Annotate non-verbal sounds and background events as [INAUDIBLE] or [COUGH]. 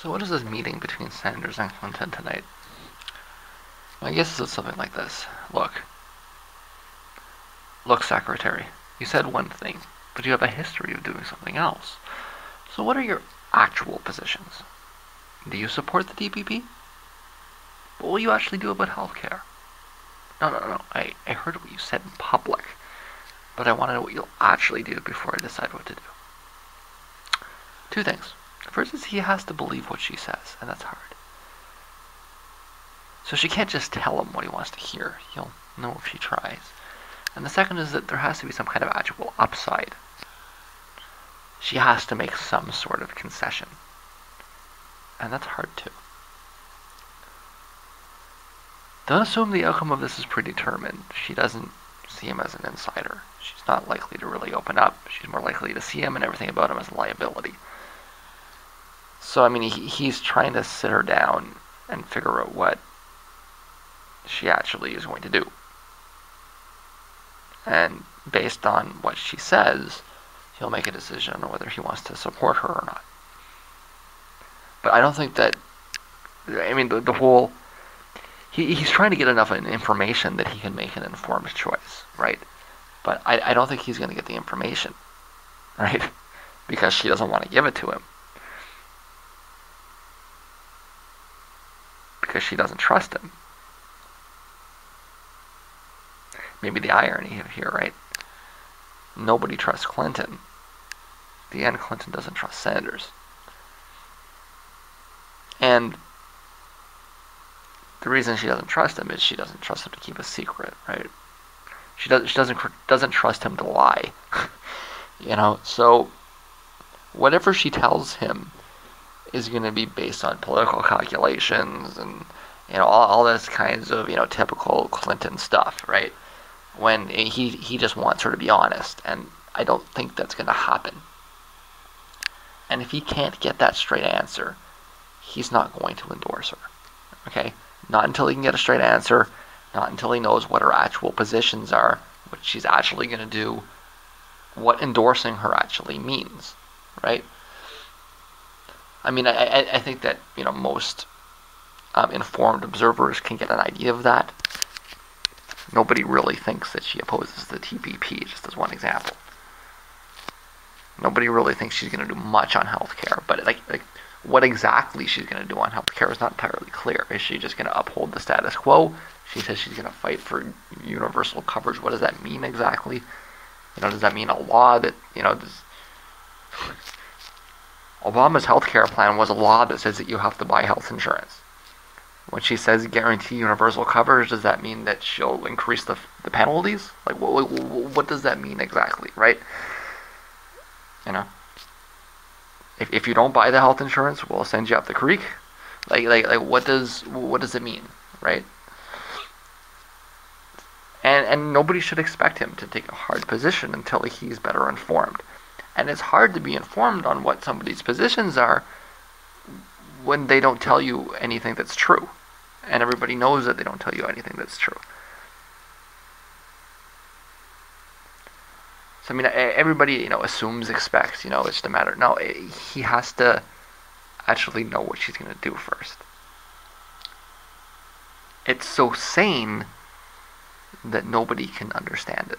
So what is this meeting between Sanders and Clinton tonight? I guess is it's something like this. Look. Look, Secretary, you said one thing, but you have a history of doing something else. So what are your actual positions? Do you support the TPP? What will you actually do about healthcare? No, no, no. I, I heard what you said in public, but I want to know what you'll actually do before I decide what to do. Two things. First is he has to believe what she says, and that's hard. So she can't just tell him what he wants to hear. He'll know if she tries. And the second is that there has to be some kind of actual upside. She has to make some sort of concession. And that's hard too. Don't assume the outcome of this is predetermined. She doesn't see him as an insider. She's not likely to really open up. She's more likely to see him and everything about him as a liability. So, I mean, he, he's trying to sit her down and figure out what she actually is going to do. And based on what she says, he'll make a decision on whether he wants to support her or not. But I don't think that, I mean, the, the whole, he, he's trying to get enough information that he can make an informed choice, right? But I, I don't think he's going to get the information, [LAUGHS] right? Because she doesn't want to give it to him. Because she doesn't trust him. maybe the irony here, right? Nobody trusts Clinton. the end, Clinton doesn't trust Sanders. And the reason she doesn't trust him is she doesn't trust him to keep a secret, right? She does. She doesn't doesn't trust him to lie. [LAUGHS] you know, so whatever she tells him is going to be based on political calculations and you know all, all this kinds of you know typical Clinton stuff, right? when he he just wants her to be honest, and I don't think that's going to happen. And if he can't get that straight answer, he's not going to endorse her. Okay? Not until he can get a straight answer, not until he knows what her actual positions are, what she's actually going to do, what endorsing her actually means, right? I mean, I, I think that you know most um, informed observers can get an idea of that nobody really thinks that she opposes the TPP, just as one example. Nobody really thinks she's going to do much on healthcare, but like, like what exactly she's going to do on healthcare is not entirely clear. Is she just going to uphold the status quo? She says she's going to fight for universal coverage. What does that mean exactly? You know, does that mean a law that you know? Does, Obama's healthcare plan was a law that says that you have to buy health insurance. When she says guarantee universal coverage, does that mean that she'll increase the, the penalties? Like, what, what, what does that mean exactly, right? You know? If, if you don't buy the health insurance, we'll send you up the creek. Like, like, like what does what does it mean, right? And and nobody should expect him to take a hard position until he's better informed. And it's hard to be informed on what somebody's positions are when they don't tell you anything that's true and everybody knows that they don't tell you anything that's true. So I mean, everybody you know assumes, expects, you know, it's just a matter. No, he has to actually know what she's going to do first. It's so sane that nobody can understand it.